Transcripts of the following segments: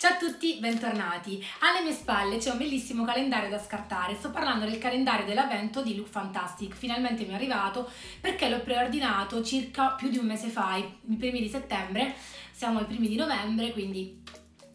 Ciao a tutti, bentornati. Alle mie spalle c'è un bellissimo calendario da scartare. Sto parlando del calendario dell'avvento di Look Fantastic. Finalmente mi è arrivato perché l'ho preordinato circa più di un mese fa, i primi di settembre. Siamo ai primi di novembre, quindi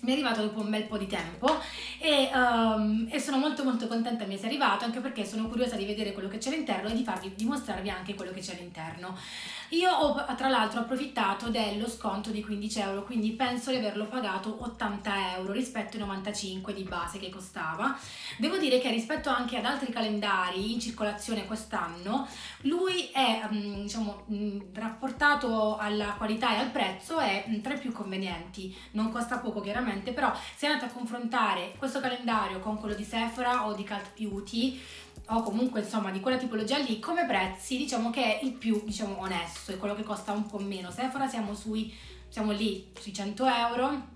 mi è arrivato dopo un bel po' di tempo e, um, e, sono molto molto contenta mi sia arrivato anche perché sono curiosa di vedere quello che c'è all'interno e di farvi dimostrarvi anche quello che c'è all'interno. Io ho tra l'altro approfittato dello sconto di 15 euro quindi penso di averlo pagato 80 euro rispetto ai 95 di base che costava. Devo dire che rispetto anche ad altri calendari in circolazione quest'anno lui è um, diciamo um, rapportato alla qualità e al prezzo è tra i più convenienti, non costa poco chiaramente sicuramente, però se andate a confrontare questo calendario con quello di Sephora o di Cult Beauty o comunque insomma di quella tipologia lì, come prezzi diciamo che è il più diciamo onesto, è quello che costa un po' meno. Sephora siamo sui siamo lì sui 100 euro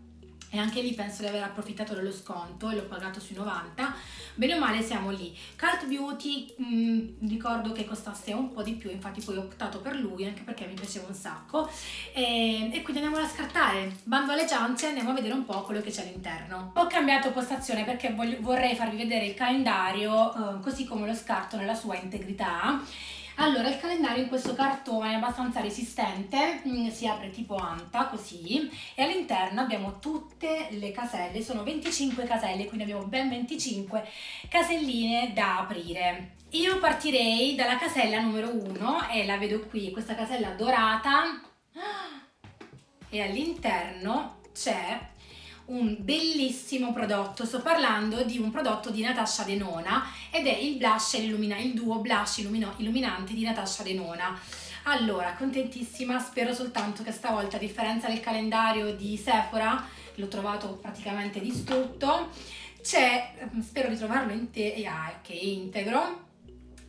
e anche lì penso di aver approfittato dello sconto e l'ho pagato sui 90 bene o male siamo lì. Cult Beauty mh, mm, ricordo che costasse un po' di più infatti poi ho optato per lui anche perché mi piaceva un sacco. E, e quindi andiamo a scartare. Bando alle ciance andiamo a vedere un po' quello che c'è all'interno. Ho cambiato postazione perché voglio, vorrei farvi vedere il calendario eh, così come lo scarto nella sua integrità allora, il calendario in questo cartone è abbastanza resistente, mm, si apre tipo anta, così, e all'interno abbiamo tutte le caselle, sono 25 caselle, quindi abbiamo ben 25 caselline da aprire. Io partirei dalla casella numero 1 e la vedo qui, questa casella dorata e all'interno c'è un bellissimo prodotto, sto parlando di un prodotto di Natasha Denona ed è il blush e il duo blush illumino, illuminanti di Natasha Denona. Allora, contentissima, spero soltanto che stavolta a differenza del calendario di Sephora, l'ho trovato praticamente distrutto, c'è, spero di trovarlo in te, ah, che è integro,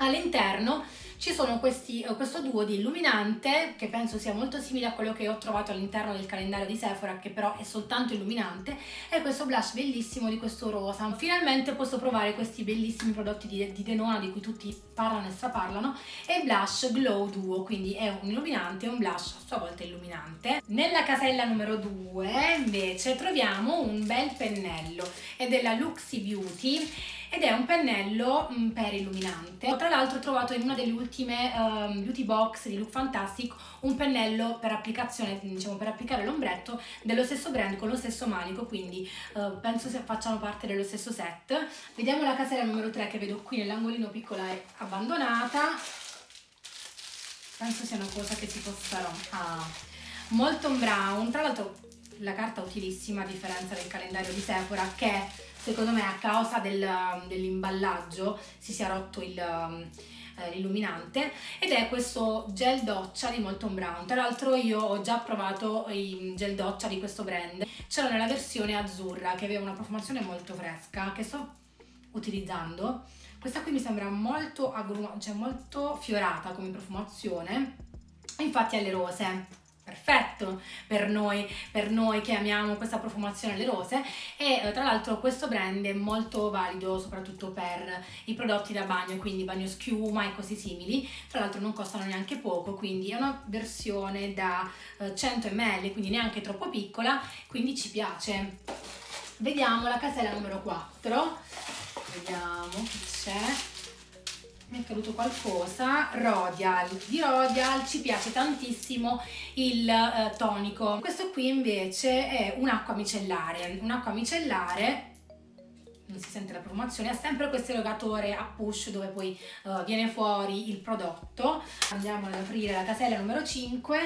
all'interno ci sono questi, eh, questo duo di illuminante che penso sia molto simile a quello che ho trovato all'interno del calendario di Sephora che però è soltanto illuminante e questo blush bellissimo di questo rosa. Finalmente posso provare questi bellissimi prodotti di, di Denona di cui tutti parlano e straparlano e il blush glow duo quindi è un illuminante e un blush a sua volta illuminante. Nella casella numero 2 invece troviamo un bel pennello è la Luxy Beauty ed è un pennello mh, mm, per illuminante. Tra l'altro ho trovato in una delle ultime um, beauty box di Look Fantastic un pennello per applicazione, diciamo per applicare l'ombretto dello stesso brand con lo stesso manico, quindi uh, penso se facciano parte dello stesso set. Vediamo la casella numero 3 che vedo qui nell'angolino piccola è abbandonata. Penso sia una cosa che si possa... Ah, molto brown, tra l'altro la carta utilissima a differenza del calendario di Sephora che secondo me a causa del, dell'imballaggio si sia rotto il, eh, l'illuminante. Ed è questo gel doccia di Molton Brown. Tra l'altro io ho già provato i gel doccia di questo brand. C'era nella versione azzurra che aveva una profumazione molto fresca che sto utilizzando. Questa qui mi sembra molto, agrum- cioè molto fiorata come profumazione. Infatti alle rose perfetto per noi, per noi che amiamo questa profumazione alle rose. E eh, tra l'altro questo brand è molto valido soprattutto per i prodotti da bagno, quindi bagno schiuma e così simili, tra l'altro non costano neanche poco, quindi è una versione da eh, 100 ml, quindi neanche troppo piccola, quindi ci piace. Vediamo la casella numero 4, vediamo che c'è mi è caduto qualcosa, Rodial, di Rodial ci piace tantissimo il eh, tonico, questo qui invece è un'acqua micellare, un'acqua micellare non si sente la promozione, ha sempre questo erogatore a push dove poi uh, viene fuori il prodotto. Andiamo ad aprire la casella numero 5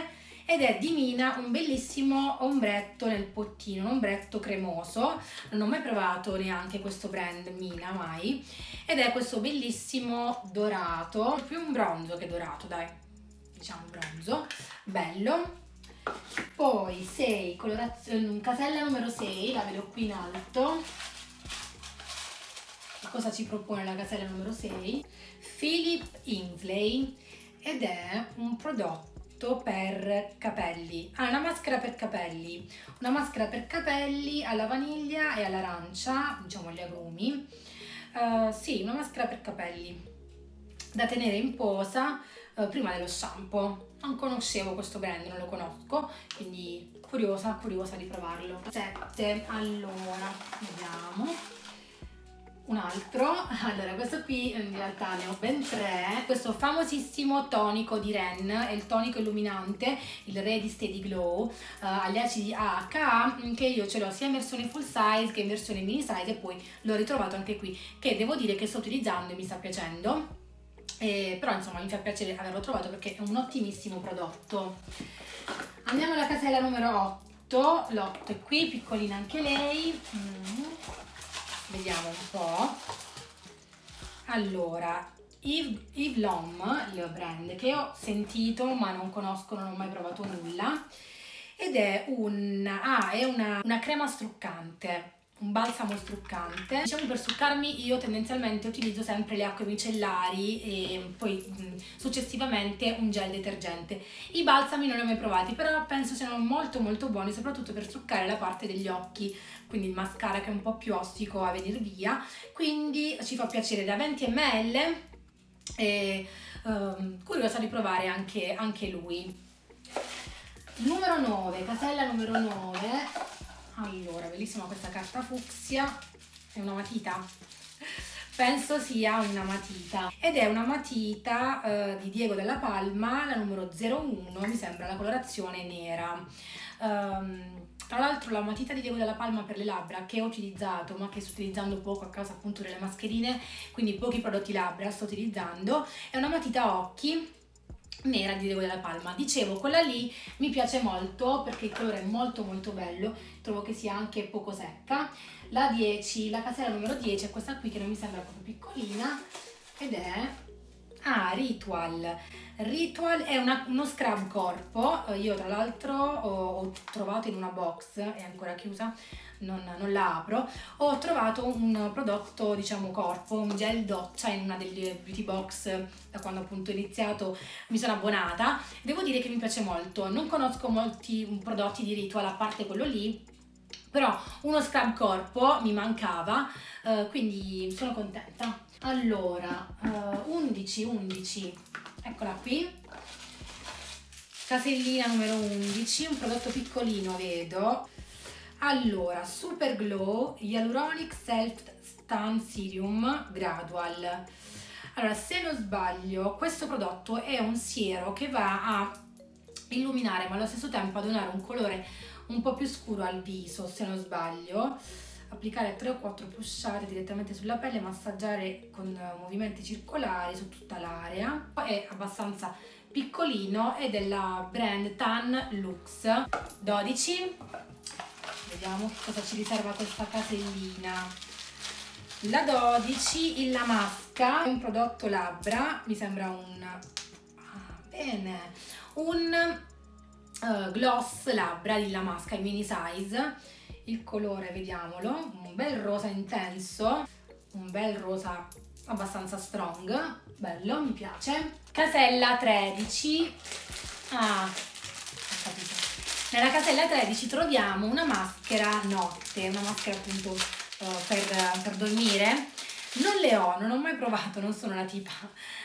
ed è di Mina un bellissimo ombretto nel pottino, un ombretto cremoso, non ho mai provato neanche questo brand Mina mai, ed è questo bellissimo dorato, più un bronzo che dorato dai, diciamo bronzo, bello. Poi 6, colorazione, casella numero 6, la vedo qui in alto, cosa ci propone la casella numero 6? Philip Insley. Ed è un prodotto prodotto per capelli. Ah, una maschera per capelli. Una maschera per capelli alla vaniglia e all'arancia, diciamo gli agrumi. Uh, sì, una maschera per capelli da tenere in posa eh, prima dello shampoo. Non conoscevo questo brand, non lo conosco, quindi curiosa, curiosa di provarlo. 7, allora, vediamo un altro, allora questo qui in realtà ne ho ben tre, questo famosissimo tonico di Ren, è il tonico illuminante, il Ready Steady Glow, uh, agli acidi AHA, che io ce l'ho sia in versione full size che in versione mini size e poi l'ho ritrovato anche qui, che devo dire che sto utilizzando e mi sta piacendo, eh, però insomma mi fa piacere averlo trovato perché è un ottimissimo prodotto. Andiamo alla casella numero 8, l'8 è qui, piccolina anche lei. Mm vediamo un po'. Allora, Yves, Yves Lom, il brand che ho sentito ma non conosco, non ho mai provato nulla ed è, un, ah, è una, una crema struccante un balsamo struccante. Diciamo per struccarmi io tendenzialmente utilizzo sempre le acque micellari e poi successivamente un gel detergente. I balsami non li ho mai provati, però penso siano molto molto buoni, soprattutto per struccare la parte degli occhi, quindi il mascara che è un po' più ostico a venire via, quindi ci fa piacere da 20 ml e um, curiosa di provare anche, anche lui. Numero 9, casella numero 9 allora bellissima questa carta fucsia. È una matita? Penso sia una matita. Ed è una matita eh, di Diego della Palma la numero 01 mi sembra la colorazione nera. Um, tra l'altro la matita di Diego della Palma per le labbra che ho utilizzato ma che sto utilizzando poco a causa appunto delle mascherine quindi pochi prodotti labbra sto utilizzando è una matita occhi nera di Diego della Palma. Dicevo, quella lì mi piace molto perché il colore è molto molto bello, trovo che sia anche poco secca. La 10, la casella numero 10 è questa qui che non mi sembra proprio piccolina ed è Ah, Ritual. Ritual è una, uno scrub corpo, io tra l'altro ho, ho, trovato in una box, è ancora chiusa, non, non, la apro, ho trovato un prodotto diciamo corpo, un gel doccia in una delle beauty box da quando appunto ho iniziato mi sono abbonata, devo dire che mi piace molto, non conosco molti prodotti di Ritual a parte quello lì, però uno scrub corpo mi mancava, eh, quindi sono contenta. Allora, uh, 11, 11, eccola qui, casellina numero 11, un prodotto piccolino vedo. Allora, Super Glow Hyaluronic Self Stun Serum Gradual. Allora, se non sbaglio, questo prodotto è un siero che va a illuminare ma allo stesso tempo a donare un colore un po' più scuro al viso, se non sbaglio applicare 3 o 4 pushate direttamente sulla pelle, massaggiare con eh, movimenti circolari su tutta l'area. È abbastanza piccolino è la brand Tan Lux 12. Vediamo cosa ci riserva questa casellina. La 12, il La Masca, è un prodotto labbra, mi sembra un... Ah, bene, un uh, gloss labbra di La Masca in mini size il colore vediamolo un bel rosa intenso un bel rosa abbastanza strong bello mi piace casella 13 ah nella casella 13 troviamo una maschera notte una maschera appunto uh, per, per dormire non le ho, non ho mai provato, non sono una tipa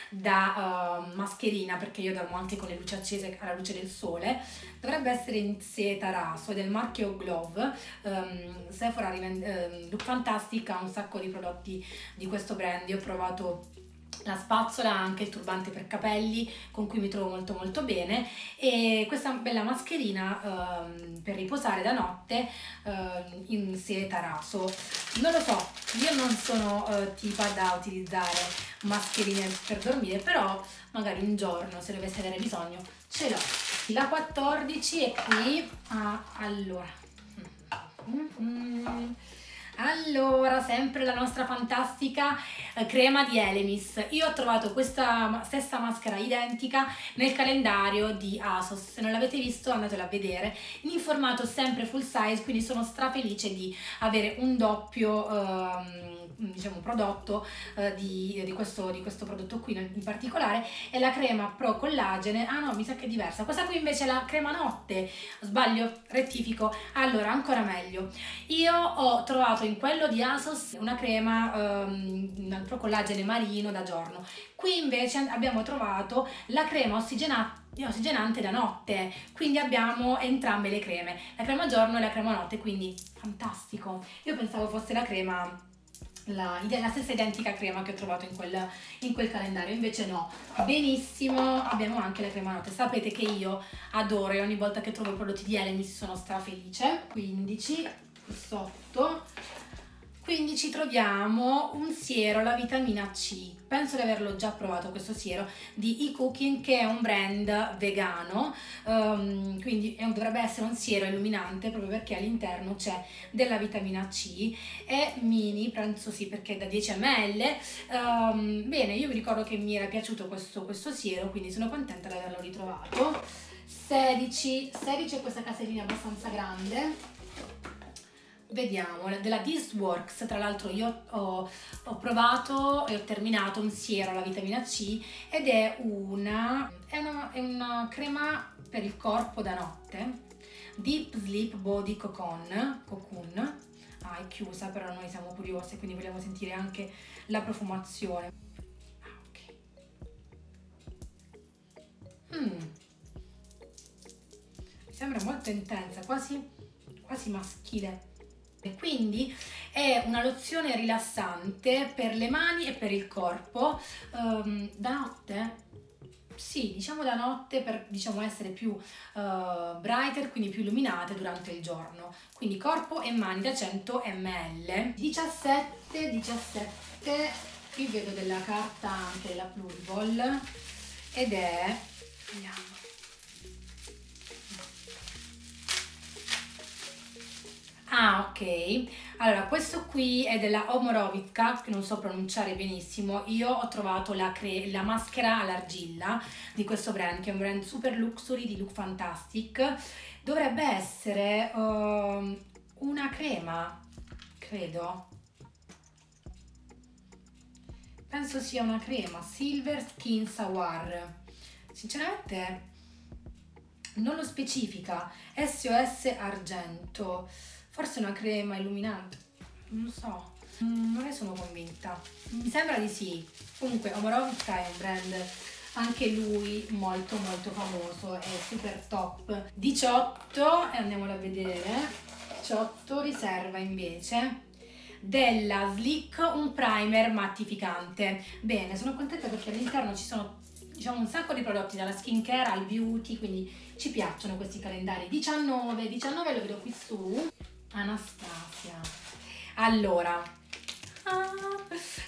da uh, mascherina perché io dormo anche con le luci accese alla luce del sole. Dovrebbe essere in seta raso del marchio Glove. Um, Sephora um, Look Fantastic ha un sacco di prodotti di questo brand. Io ho provato la spazzola, anche il turbante per capelli con cui mi trovo molto molto bene e questa bella mascherina ehm, per riposare da notte ehm, in seta raso. Non lo so, io non sono eh, tipa da utilizzare mascherine per dormire, però magari un giorno se dovesse avere bisogno ce l'ho. La 14 è qui, ah, allora... Mm -hmm. Allora, sempre la nostra fantastica eh, crema di Elemis. Io ho trovato questa stessa maschera identica nel calendario di ASOS. Se non l'avete visto andatela a vedere. In formato sempre full size, quindi sono strafelice di avere un doppio... Um, diciamo, prodotto eh, di, di, questo, di, questo, prodotto qui in particolare è la crema pro collagene. Ah no mi sa che è diversa. Questa qui invece è la crema notte. Sbaglio? Rettifico. Allora ancora meglio. Io ho trovato in quello di Asos una crema um, pro collagene marino da giorno. Qui invece abbiamo trovato la crema ossigenata ossigenante da notte. Quindi abbiamo entrambe le creme. La crema giorno e la crema notte quindi fantastico. Io pensavo fosse la crema la, la, stessa identica crema che ho trovato in quel, in quel, calendario, invece no, benissimo, abbiamo anche la crema notte, sapete che io adoro e ogni volta che trovo i prodotti di Elemis sono strafelice, 15 sotto, quindi ci troviamo un siero, la vitamina C, penso di averlo già provato questo siero di eCooking che è un brand vegano, um, quindi è, dovrebbe essere un siero illuminante proprio perché all'interno c'è della vitamina C, è mini, penso sì perché è da 10 ml, um, bene io vi ricordo che mi era piaciuto questo, questo siero quindi sono contenta di averlo ritrovato. 16, 16 è questa casellina abbastanza grande vediamo della This Works tra l'altro io ho, ho, provato e ho terminato un siero alla vitamina C ed è una, è una, è una crema per il corpo da notte Deep Sleep Body Cocoon, Cocoon ah è chiusa però noi siamo curiosi quindi vogliamo sentire anche la profumazione. Ah, ok. Mm. sembra molto intensa quasi quasi maschile quindi è una lozione rilassante per le mani e per il corpo um, da notte. Sì, diciamo da notte per diciamo, essere più uh, brighter, quindi più illuminate durante il giorno. Quindi corpo e mani da 100 ml. 17, 17, qui vedo della carta anche della Pluriball ed è, vediamo, Ah, ok. Allora, questo qui è della Omorovicka, che non so pronunciare benissimo. Io ho trovato la, la, maschera all'argilla di questo brand, che è un brand super luxury di Look Fantastic. Dovrebbe essere uh, una crema, credo. Penso sia una crema, Silver Skin Sawar. Sinceramente non lo specifica. SOS Argento forse una crema illuminante, non so, non ne sono convinta. Mi sembra di sì. Comunque Omorovka è un brand anche lui molto molto famoso, è super top. 18 e andiamolo a vedere. 18 riserva invece della Slick un primer mattificante. Bene, sono contenta perché all'interno ci sono diciamo un sacco di prodotti dalla skincare al beauty, quindi ci piacciono questi calendari. 19, 19 lo vedo qui su. Anastasia. Allora, ah,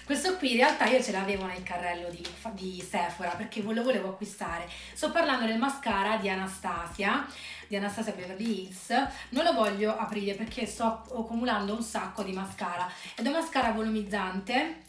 questo qui in realtà io ce l'avevo nel carrello di, di Sephora perché lo volevo acquistare. Sto parlando del mascara di Anastasia, di Anastasia Beverly Hills. Non lo voglio aprire perché sto accumulando un sacco di mascara. Ed è un mascara volumizzante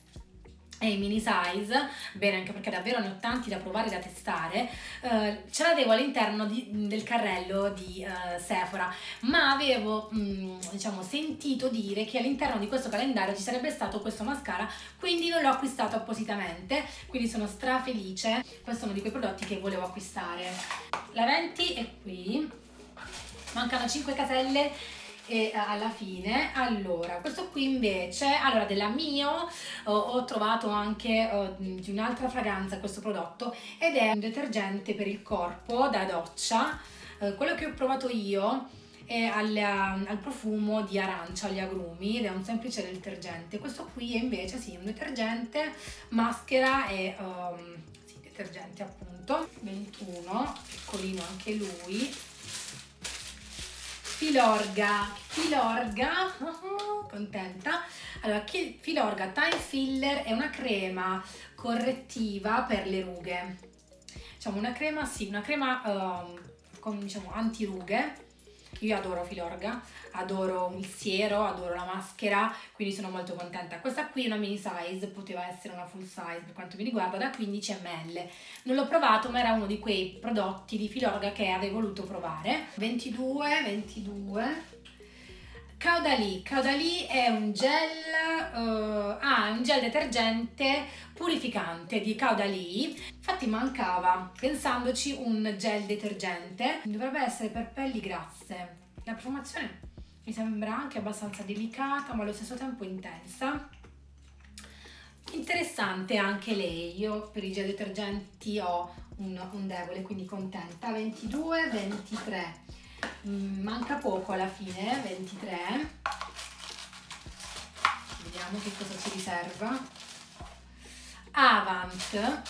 e i mini size, bene anche perché davvero ne ho tanti da provare da testare, eh, ce l'avevo all'interno di, del carrello di eh, Sephora, ma avevo mh, mm, diciamo sentito dire che all'interno di questo calendario ci sarebbe stato questo mascara, quindi non l'ho acquistato appositamente, quindi sono strafelice, questo è uno di quei prodotti che volevo acquistare. La 20 è qui, mancano 5 caselle e eh, alla fine allora questo qui invece allora della mio ho, ho trovato anche uh, di un'altra fragranza questo prodotto ed è un detergente per il corpo da doccia. Uh, quello che ho provato io è al, al, profumo di arancia agli agrumi ed è un semplice detergente. Questo qui è invece sì un detergente maschera e um, sì, detergente appunto. 21 piccolino anche lui Filorga, Filorga, contenta. Allora, Filorga Time Filler è una crema correttiva per le rughe. Diciamo una crema, sì, una crema um, con diciamo antirughe io adoro Filorga, adoro il siero, adoro la maschera, quindi sono molto contenta. Questa qui è una mini size, poteva essere una full size per quanto mi riguarda, da 15 ml. Non l'ho provato, ma era uno di quei prodotti di Filorga che avrei voluto provare. 22, 22 Caudalie, Caudalie è un gel, uh, ah, un gel detergente purificante di Caudalie. Infatti mancava, pensandoci, un gel detergente. Dovrebbe essere per pelli grasse. La profumazione mi sembra anche abbastanza delicata, ma allo stesso tempo intensa. Interessante anche lei, io per i gel detergenti ho un, un debole, quindi contenta. 22, 23 Mm, manca poco alla fine 23 vediamo che cosa ci riserva Avant,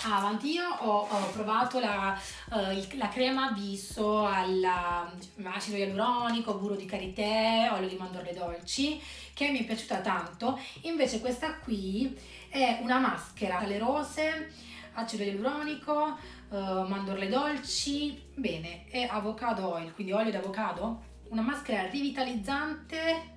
Avant. io ho, ho provato la, uh, la, crema viso all'acido ialuronico, burro di karité, olio di mandorle dolci, che mi è piaciuta tanto. Invece questa qui è una maschera alle rose, acido ialuronico, uh, mandorle dolci, bene, e avocado oil, quindi olio d'avocado, una maschera rivitalizzante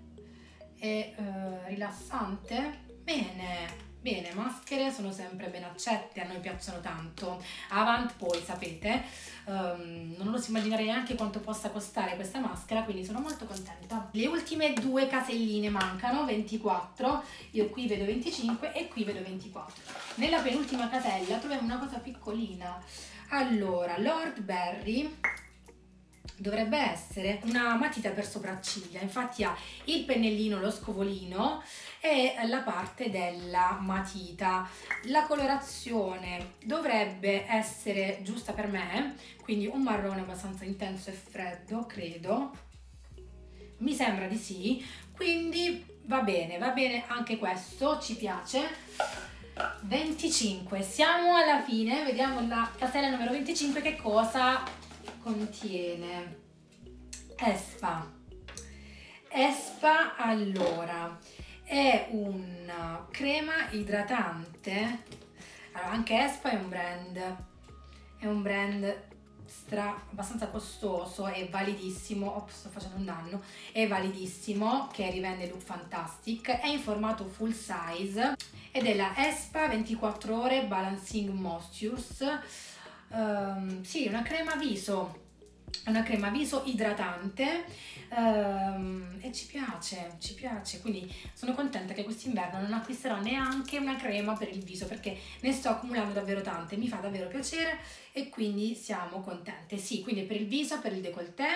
e uh, rilassante, bene, Bene, maschere sono sempre ben accette, a noi piacciono tanto. Avant poi, sapete, um, non oso immaginare neanche quanto possa costare questa maschera, quindi sono molto contenta. Le ultime due caselline mancano, 24, io qui vedo 25 e qui vedo 24. Nella penultima casella troviamo una cosa piccolina. Allora, Lord Berry dovrebbe essere una matita per sopracciglia, infatti ha il pennellino, lo scovolino e la parte della matita. La colorazione dovrebbe essere giusta per me, quindi un marrone abbastanza intenso e freddo, credo. Mi sembra di sì, quindi va bene, va bene anche questo, ci piace. 25, siamo alla fine, vediamo la casella numero 25 che cosa contiene Espa. Espa allora è una crema idratante. Allora, anche Espa è un brand, è un brand stra, abbastanza costoso e validissimo, oh, sto facendo un danno, è validissimo che rivende Look Fantastic, è in formato full size ed è la Espa 24 ore Balancing Moistures, um, sì, una crema viso una crema viso idratante um, e ci piace, ci piace, quindi sono contenta che quest'inverno non acquisterò neanche una crema per il viso perché ne sto accumulando davvero tante, mi fa davvero piacere e quindi siamo contente. Sì, quindi per il viso, per il décolleté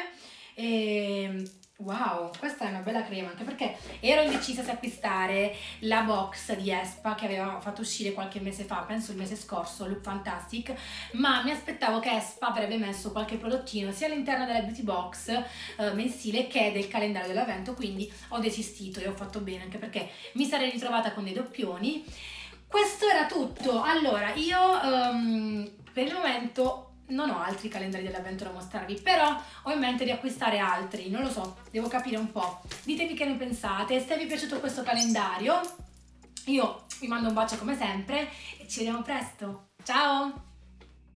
e Wow, questa è una bella crema anche perché ero indecisa se acquistare la box di Espa che aveva fatto uscire qualche mese fa, penso il mese scorso, Look Fantastic, ma mi aspettavo che Espa avrebbe messo qualche prodottino sia all'interno della beauty box eh, mensile che del calendario dell'avvento, quindi ho desistito e ho fatto bene anche perché mi sarei ritrovata con dei doppioni. Questo era tutto, allora io um, per il momento non ho altri calendari dell'avvento da mostrarvi, però ho in mente di acquistare altri, non lo so, devo capire un po'. Ditemi che ne pensate, se vi è piaciuto questo calendario, io vi mando un bacio come sempre e ci vediamo presto. Ciao!